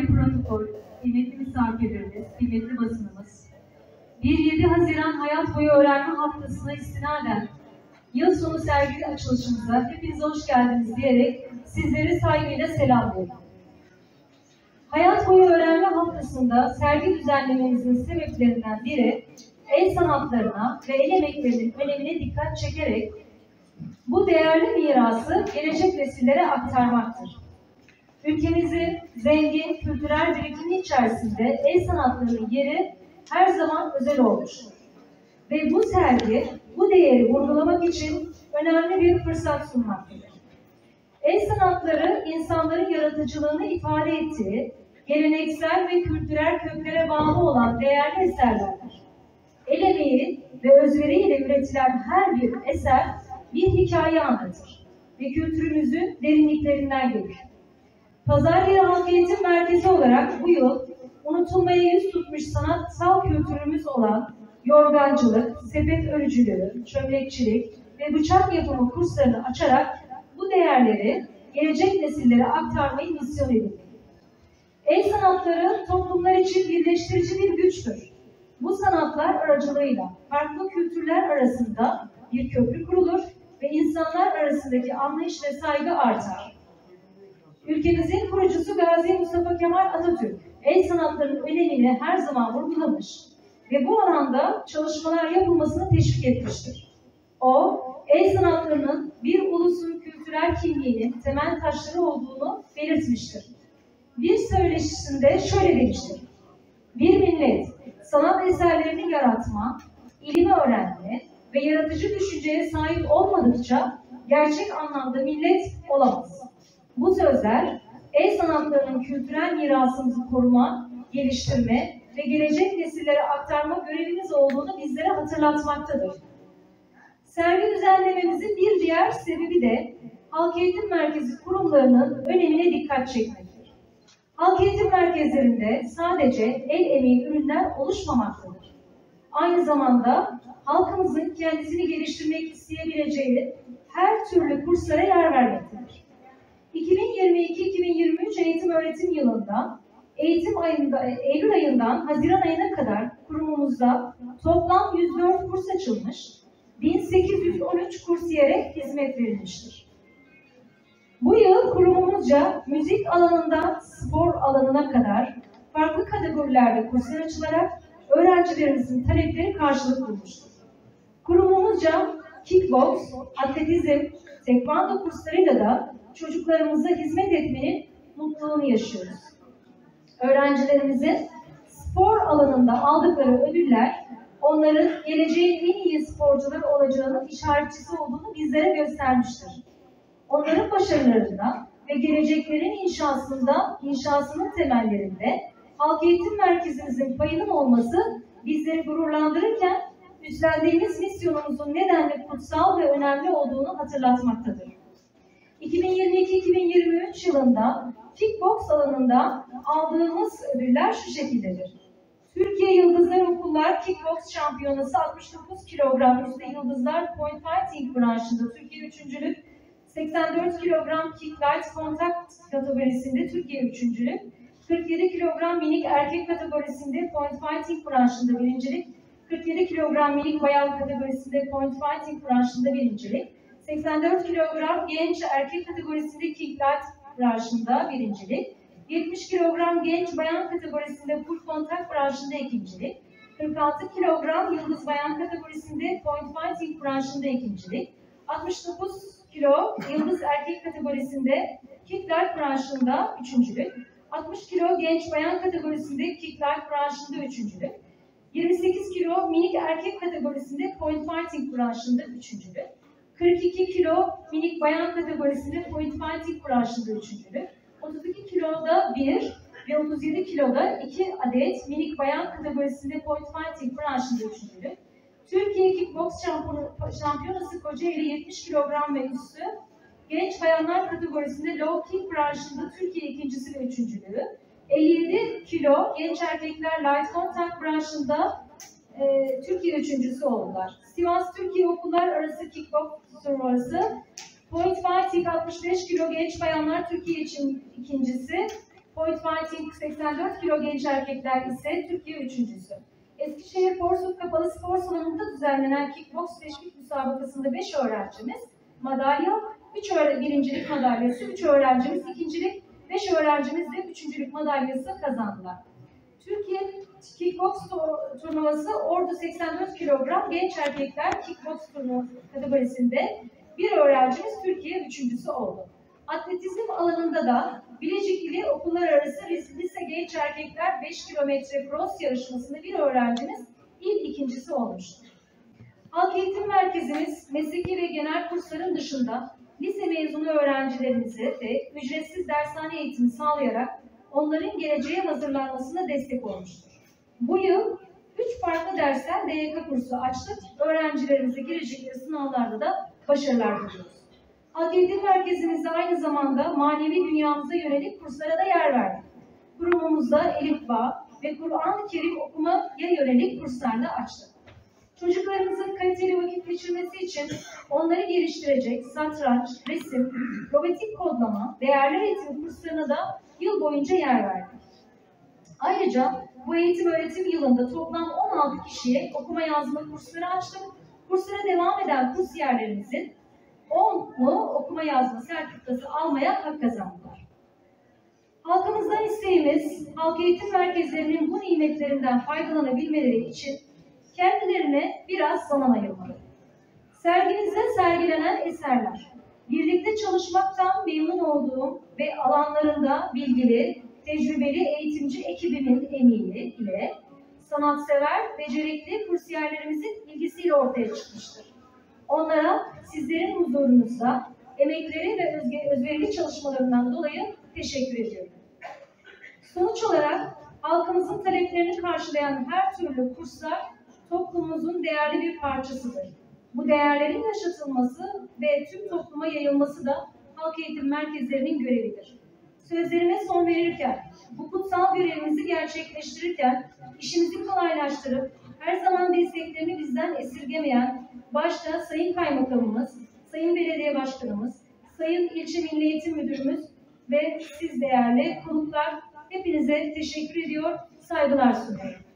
değerli protokol, kıymetli misafirlerimiz, kıymetli basınımız, 1-7 Haziran Hayat Boyu Öğrenme Haftası'na istinaden yıl sonu sergi açılışımıza hepiniz hoş geldiniz diyerek sizleri saygıyla selamlıyorum. Hayat Boyu Öğrenme Haftası'nda sergi düzenlememizin sebeplerinden biri el sanatlarına ve el emeklerinin önemine dikkat çekerek bu değerli mirası gelecek nesillere aktarmaktır. Ülkemizin zengin kültürel birikimi içerisinde el sanatlarının yeri her zaman özel olmuştur. Ve bu sergi bu değeri vurgulamak için önemli bir fırsat sunmaktadır. El sanatları insanların yaratıcılığını ifade ettiği, geleneksel ve kültürel köklere bağlı olan değerli eserlerdir. El emeği ve özveriyle üretilen her bir eser bir hikaye anlatır ve kültürümüzün derinliklerinden gelir. Pazaryeri Halk Eğitim Merkezi olarak bu yıl unutulmaya yüz tutmuş sanatsal kültürümüz olan yorgancılık, sepet örücülüğü, çömlekçilik ve bıçak yapımı kurslarını açarak bu değerleri gelecek nesillere aktarmayı misyon edildi. El sanatları toplumlar için birleştirici bir güçtür. Bu sanatlar aracılığıyla farklı kültürler arasında bir köprü kurulur ve insanlar arasındaki anlayış ve saygı artar. Ülkemizin kurucusu Gazi Mustafa Kemal Atatürk, el sanatlarının önemini her zaman vurgulamış ve bu alanda çalışmalar yapılmasını teşvik etmiştir. O, el sanatlarının bir ulusun kültürel kimliğinin temel taşları olduğunu belirtmiştir. Bir söyleşisinde şöyle demiştir. Bir millet sanat eserlerini yaratma, ilimi öğrenme ve yaratıcı düşünceye sahip olmadıkça gerçek anlamda millet olamaz. Bu sözler el sanatlarının kültürel mirasımızı koruma, geliştirme ve gelecek nesillere aktarma görevimiz olduğunu bizlere hatırlatmaktadır. Sergi düzenlememizin bir diğer sebebi de halk eğitim merkezi kurumlarının önemine dikkat çekmektir. Halk eğitim merkezlerinde sadece el emeği ürünler oluşmamaktadır. Aynı zamanda halkımızın kendisini geliştirmek isteyebileceği her türlü kurslara yer vermektedir. 2022-2023 eğitim öğretim yılında eğitim ayında, Eylül ayından Haziran ayına kadar kurumumuzda toplam 104 kurs açılmış, 1813 kursiyere hizmet verilmiştir. Bu yıl kurumumuzca müzik alanından spor alanına kadar farklı kategorilerde kurslar açılarak öğrencilerimizin talepleri karşılık bulmuştur. Kurumumuzca kickbox, atletizm, tekvando kurslarıyla da çocuklarımıza hizmet etmenin mutluluğunu yaşıyoruz. Öğrencilerimizin spor alanında aldıkları ödüller onların geleceğin en iyi sporcuları olacağının işaretçisi olduğunu bizlere göstermiştir. Onların başarılarında ve geleceklerin inşasında, inşasının temellerinde halk eğitim merkezimizin payının olması bizleri gururlandırırken üstlendiğimiz misyonumuzun nedenle kutsal ve önemli olduğunu hatırlatmaktadır. 2022-2023 yılında kickbox alanında aldığımız ödüller şu şekildedir. Türkiye Yıldızlar Okullar Kickbox Şampiyonası 69 kilogram üstü yıldızlar point fighting branşında Türkiye üçüncülük, 84 kilogram kick light contact kategorisinde Türkiye üçüncülük, 47 kilogram minik erkek kategorisinde point fighting branşında birincilik, 47 kilogram minik bayan kategorisinde point fighting branşında birincilik, 84 kilogram genç erkek kategorisinde kick light branşında birincilik, 70 kilogram genç bayan kategorisinde full kontak branşında ikincilik, 46 kilogram yıldız bayan kategorisinde point fighting branşında ikincilik, 69 kilo yıldız erkek kategorisinde kicklight branşında üçüncülük, 60 kilo genç bayan kategorisinde kicklight branşında üçüncülük, 28 kilo minik erkek kategorisinde point fighting branşında üçüncülük, 42 kilo minik bayan kategorisinde point fighting branşında üçüncülük, 32 kiloda 1 ve 37 kiloda 2 adet minik bayan kategorisinde point fighting branşında üçüncülük, Türkiye Kickbox Şampiyonası Kocaeli 70 kilogram ve üstü genç bayanlar kategorisinde low kick branşında Türkiye ikincisi ve üçüncülüğü, 57 kilo genç erkekler light contact branşında e, Türkiye üçüncüsü oldular. Sivas Türkiye Okullar Arası Kickbox turnuvası Point Fighting 65 kilo genç bayanlar Türkiye için ikincisi. Point Fighting 84 kilo genç erkekler ise Türkiye üçüncüsü. Eskişehir Porsuk Kapalı Spor Salonu'nda düzenlenen kickbox teşvik müsabakasında 5 öğrencimiz madalya, 3 öğre birincilik madalyası, 3 öğrencimiz ikincilik, 5 öğrencimiz de üçüncülük madalyası kazandılar. Türkiye Kickbox turnuvası Ordu 84 kilogram genç erkekler kickbox turnuvası kategorisinde bir öğrencimiz Türkiye üçüncüsü oldu. Atletizm alanında da Bilecik ili okullar arası lise genç erkekler 5 kilometre cross yarışmasında bir öğrencimiz ilk ikincisi olmuştur. Halk Eğitim Merkezimiz mesleki ve genel kursların dışında lise mezunu öğrencilerimize de ücretsiz dershane eğitimi sağlayarak onların geleceğe hazırlanmasına destek olmuştur. Bu yıl üç farklı dersten DYK kursu açtık. Öğrencilerimize girecekleri sınavlarda da başarılar diliyoruz. Eğitim Merkezimizde aynı zamanda manevi dünyamıza yönelik kurslara da yer verdik. Kurumumuzda Elif Bağ ve Kur'an-ı Kerim okumaya yönelik kurslar da açtık. Çocuklarımızın kaliteli vakit geçirmesi için onları geliştirecek satranç, resim, robotik kodlama, değerler eğitim kurslarına da yıl boyunca yer verdik. Ayrıca bu eğitim öğretim yılında toplam 16 kişiye okuma yazma kursları açtık. Kurslara devam eden kursiyerlerimizin 10'u okuma yazma sertifikası almaya hak kazandılar. Halkımızdan isteğimiz, halk eğitim merkezlerinin bu nimetlerinden faydalanabilmeleri için kendilerine biraz zaman ayırmalı. Sergimizde sergilenen eserler, birlikte çalışmaktan memnun olduğum ve alanlarında bilgili, tecrübeli eğitimci ekibimin emeği ile sanatsever, becerikli kursiyerlerimizin ilgisiyle ortaya çıkmıştır. Onlara sizlerin huzurunuzda emekleri ve özverili çalışmalarından dolayı teşekkür ediyorum. Sonuç olarak halkımızın taleplerini karşılayan her türlü kurslar toplumumuzun değerli bir parçasıdır. Bu değerlerin yaşatılması ve tüm topluma yayılması da halk eğitim merkezlerinin görevidir. Sözlerime son verirken, bu kutsal görevimizi gerçekleştirirken işimizi kolaylaştırıp her zaman desteklerini bizden esirgemeyen başta Sayın Kaymakamımız, Sayın Belediye Başkanımız, Sayın İlçe Milli Eğitim Müdürümüz ve siz değerli konuklar hepinize teşekkür ediyor, saygılar sunuyorum.